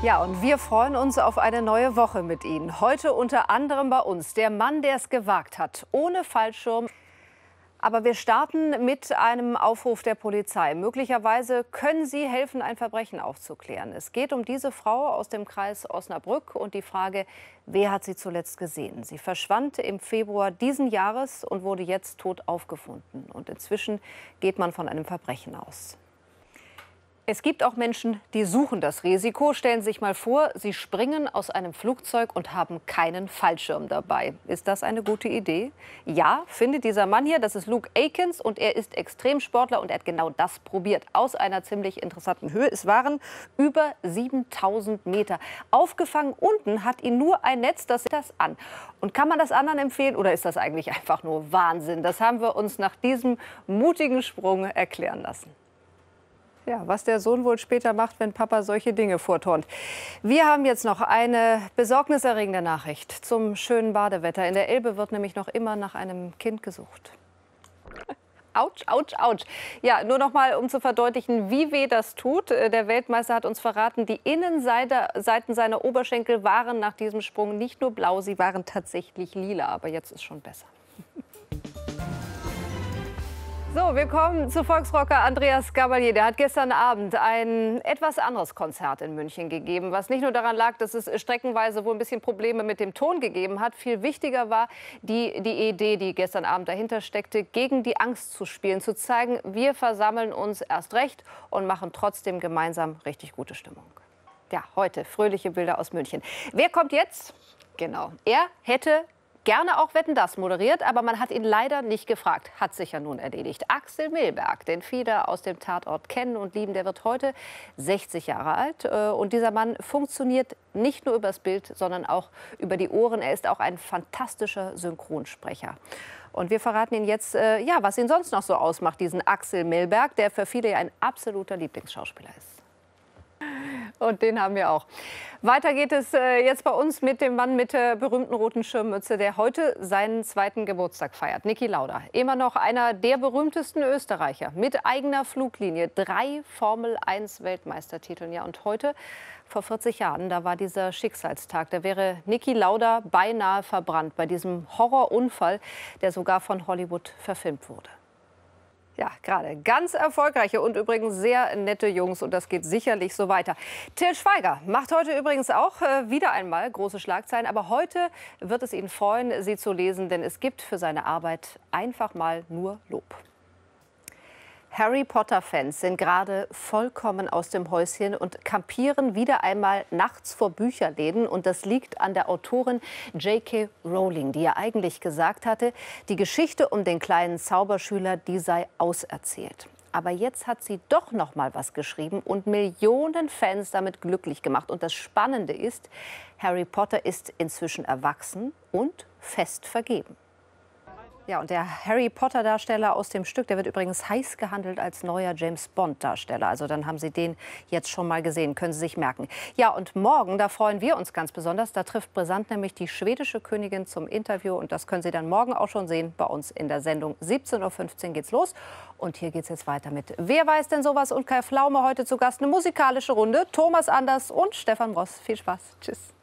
Ja, und wir freuen uns auf eine neue Woche mit Ihnen. Heute unter anderem bei uns der Mann, der es gewagt hat, ohne Fallschirm. Aber wir starten mit einem Aufruf der Polizei. Möglicherweise können Sie helfen, ein Verbrechen aufzuklären. Es geht um diese Frau aus dem Kreis Osnabrück und die Frage, wer hat sie zuletzt gesehen? Sie verschwand im Februar diesen Jahres und wurde jetzt tot aufgefunden. Und inzwischen geht man von einem Verbrechen aus. Es gibt auch Menschen, die suchen das Risiko. Stellen Sie sich mal vor, Sie springen aus einem Flugzeug und haben keinen Fallschirm dabei. Ist das eine gute Idee? Ja, findet dieser Mann hier. Das ist Luke Akins und er ist Extremsportler und er hat genau das probiert. Aus einer ziemlich interessanten Höhe. Es waren über 7000 Meter. Aufgefangen unten hat ihn nur ein Netz, das das an. Und kann man das anderen empfehlen oder ist das eigentlich einfach nur Wahnsinn? Das haben wir uns nach diesem mutigen Sprung erklären lassen. Ja, was der Sohn wohl später macht, wenn Papa solche Dinge vorturnt. Wir haben jetzt noch eine besorgniserregende Nachricht zum schönen Badewetter. In der Elbe wird nämlich noch immer nach einem Kind gesucht. Autsch, Autsch, Autsch. Ja, nur noch mal, um zu verdeutlichen, wie weh das tut. Äh, der Weltmeister hat uns verraten, die Innenseiten seiner Oberschenkel waren nach diesem Sprung nicht nur blau, sie waren tatsächlich lila. Aber jetzt ist schon besser. So, wir kommen zu Volksrocker Andreas Gabalier. Der hat gestern Abend ein etwas anderes Konzert in München gegeben, was nicht nur daran lag, dass es streckenweise wohl ein bisschen Probleme mit dem Ton gegeben hat. Viel wichtiger war die, die Idee, die gestern Abend dahinter steckte, gegen die Angst zu spielen, zu zeigen, wir versammeln uns erst recht und machen trotzdem gemeinsam richtig gute Stimmung. Ja, heute fröhliche Bilder aus München. Wer kommt jetzt? Genau, er hätte gerne auch Wetten das moderiert, aber man hat ihn leider nicht gefragt. Hat sich ja nun erledigt. Axel Milberg, den viele aus dem Tatort kennen und lieben, der wird heute 60 Jahre alt. Äh, und dieser Mann funktioniert nicht nur übers Bild, sondern auch über die Ohren. Er ist auch ein fantastischer Synchronsprecher. Und wir verraten Ihnen jetzt, äh, ja, was ihn sonst noch so ausmacht, diesen Axel Milberg, der für viele ja ein absoluter Lieblingsschauspieler ist. Und den haben wir auch. Weiter geht es äh, jetzt bei uns mit dem Mann mit der berühmten roten Schirmmütze, der heute seinen zweiten Geburtstag feiert. Niki Lauda. Immer noch einer der berühmtesten Österreicher mit eigener Fluglinie. Drei Formel-1-Weltmeistertiteln. Ja, und heute, vor 40 Jahren, da war dieser Schicksalstag. Da wäre Niki Lauda beinahe verbrannt bei diesem Horrorunfall, der sogar von Hollywood verfilmt wurde. Ja, gerade ganz erfolgreiche und übrigens sehr nette Jungs und das geht sicherlich so weiter. Till Schweiger macht heute übrigens auch äh, wieder einmal große Schlagzeilen, aber heute wird es ihn freuen, sie zu lesen, denn es gibt für seine Arbeit einfach mal nur Lob. Harry Potter-Fans sind gerade vollkommen aus dem Häuschen und kampieren wieder einmal nachts vor Bücherläden. Und das liegt an der Autorin J.K. Rowling, die ja eigentlich gesagt hatte, die Geschichte um den kleinen Zauberschüler, die sei auserzählt. Aber jetzt hat sie doch noch mal was geschrieben und Millionen Fans damit glücklich gemacht. Und das Spannende ist, Harry Potter ist inzwischen erwachsen und fest vergeben. Ja, und der Harry Potter-Darsteller aus dem Stück, der wird übrigens heiß gehandelt als neuer James Bond-Darsteller. Also dann haben Sie den jetzt schon mal gesehen, können Sie sich merken. Ja, und morgen, da freuen wir uns ganz besonders. Da trifft brisant nämlich die schwedische Königin zum Interview. Und das können Sie dann morgen auch schon sehen bei uns in der Sendung. 17.15 Uhr geht's los. Und hier geht's jetzt weiter mit Wer weiß denn sowas? Und Kai Pflaume heute zu Gast. Eine musikalische Runde. Thomas Anders und Stefan Ross. Viel Spaß. Tschüss.